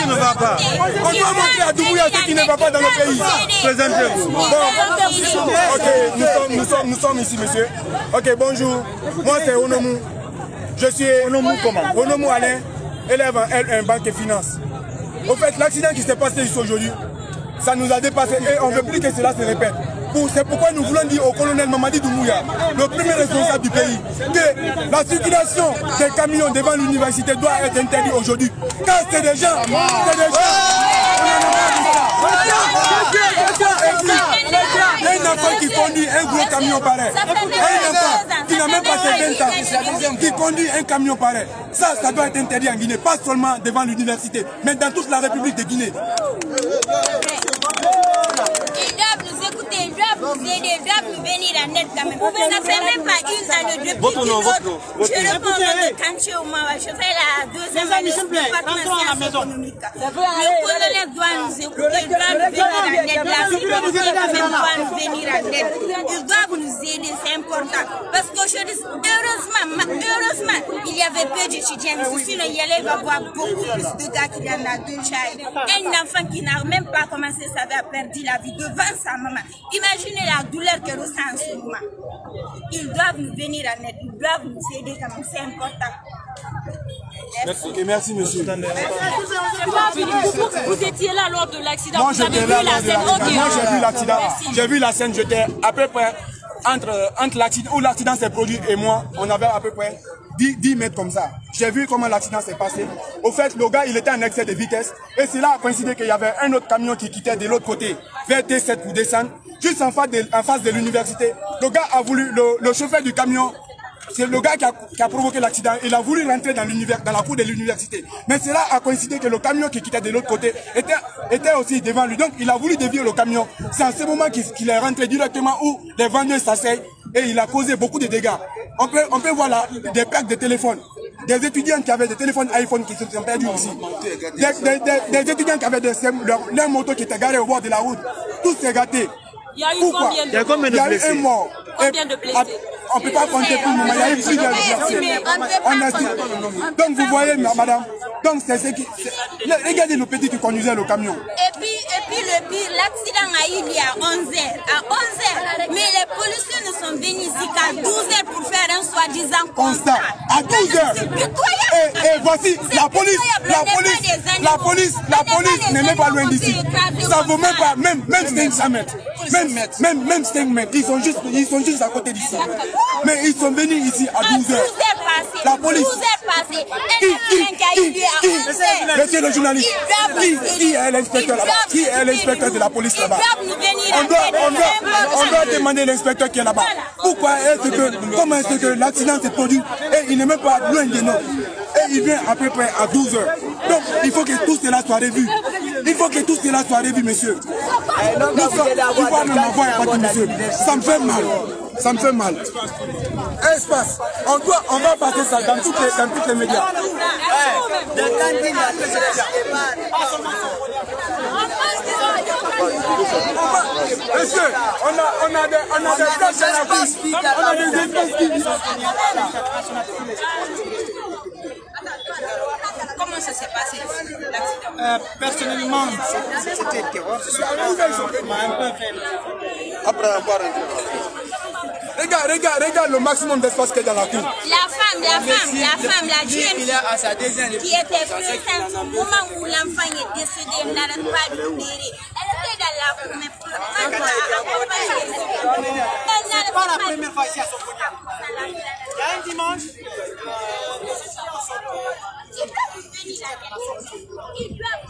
On doit montrer à Doumbouya ce qui ne va pas dans le pays. Bon, ok, nous sommes, nous, sommes, nous sommes ici, monsieur. Ok, bonjour. Moi, c'est Onomou. Je suis Onomou comment Onomou Alain, élève en L1 Banque et Finance. Au fait, l'accident qui s'est passé ici aujourd'hui, ça nous a dépassé et on ne veut plus que cela se répète. C'est pourquoi nous voulons dire au colonel Mamadi Doumbouya, le premier responsable du pays, que la circulation des camions devant l'université doit être interdite aujourd'hui. Car c'est des gens, c'est des gens. Un enfant qui conduit un gros camion pareil. Un enfant qui n'a même pas ses 20 ans, qui conduit un camion pareil. Ça, ça doit être interdit en Guinée, pas seulement devant l'université, mais dans toute la République de Guinée. Doivent nous écouter, ils doivent nous aider, ils doivent nous venir en aide quand même. Ça fait même pas une année depuis Votre nom, qu'ils votre ont- nom, Je de Kanché au Mawa, je fais la deuxième année du département sciences économiques. Le colonel doit nous écouter, il doit nous venir en aide. La sécurité quand même doit nous venir en aide. Ils doivent nous aider, c'est important. Parce qu'aujourd'hui, heureusement, ma- heureusement, il y avait peu d'étudiants ici, sinon il y allait y avoir beaucoup plus de gars qu'il y en a deux child. Un enfant qui n'a même pas commencé sa vie a perdu la vie devant sa maman. Imaginez la douleur qu'elle ressent en ce moment. Ils doivent nous venir en aide, ils doivent nous aider quand même, c'est important. Ok, merci monsieur. Vous étiez là lors de l'accident. Moi Vous avez vu la scène. Moi j'ai vu l'accident. Merci. J'ai vu la scène, j'étais à peu près entre, entre l'accident où l'accident s'est produit et moi, on avait à peu près 10, 10 mètres comme ça. J'ai vu comment l'accident s'est passé. Au fait, le gars, il était en excès de vitesse. Et c'est là a coïncidé qu'il y avait un autre camion qui quittait de l'autre côté, vers T7 pour descendre, juste en face de, l'université. Le gars a voulu, le, le chauffeur du camion c'est le gars qui a, provoqué l'accident. Il a voulu rentrer dans, dans la cour de l'université. Mais cela a coïncidé que le camion qui quittait de l'autre côté était, était aussi devant lui. Donc il a voulu dévier le camion. C'est en ce moment qu'il qu'il est rentré directement où les vendeurs s'asseyent et il a causé beaucoup de dégâts. On peut, on peut voir là des plaques de téléphone. Des étudiants qui avaient des téléphones iPhone qui se sont perdus ici. Des, des- des- des étudiants qui avaient des, leur, leur moto qui était garée au bord de la route. Tout s'est gâté. Il y a eu Pourquoi combien de- Il y a combien de Il y a eu blessés un mort. Combien de blessés On ne peut pas compter tout le moment. Il y a eu plusieurs blessés. On a dit- Donc vous voyez, ma- madame, donc c'est ce qui. Regardez le petit qui conduisait le camion. Et puis, et puis le pire, l'accident a eu lieu à 11h. À 11h. Mais constat. À 12 heures. C'est Et, et voici la police, la police, la police, la police n'est même pas loin d'ici. Ça vaut même pas, même, même 500 mètres. Même, même, même 5 mètres. Ils sont juste, ils sont juste à côté d'ici. Mais ils sont venus ici à À 12 12 heures. heures passées. La police. 12 heures passées. Qui, Un qui, accident qui a eu qui, lieu à qui, 11 heures. Monsieur le journaliste, qui, est l'inspecteur là-bas? Qui est l'inspecteur de la police là-bas? on doit, on doit, on doit demander l'inspecteur qui est là-bas. Pourquoi est-ce que, l'accident s'est produit et il n'est même pas loin de nous Et il vient à peu près à 12 heures. Donc il faut que tout cela soit revu. Il faut que tout cela soit revu, monsieur. Nous sommes, il faut même tout, monsieur. Ça me fait mal. Ça me fait mal. Espace. On doit, on va passer ça dans toutes les, les médias. Monsieur, on a, on a des, on a des places à la vie. On a des espaces qui Comment ça s'est passé l'accident? Euh, personnellement, c'était terror. Un peu. Après avoir Regarde, regarde, regarde le maximum d'espace qu'il y a dans la cour. La femme, la femme, la femme, la jeune il est à sa deuxième qui était présente au moment où l'enfant est décédé, elle n'arrête pas de pleurer. Elle était dans la cour, mais pour prendre à accompagner les Elle n'arrête pas la pas de première fois ici à Sokonia. Il y a un dimanche,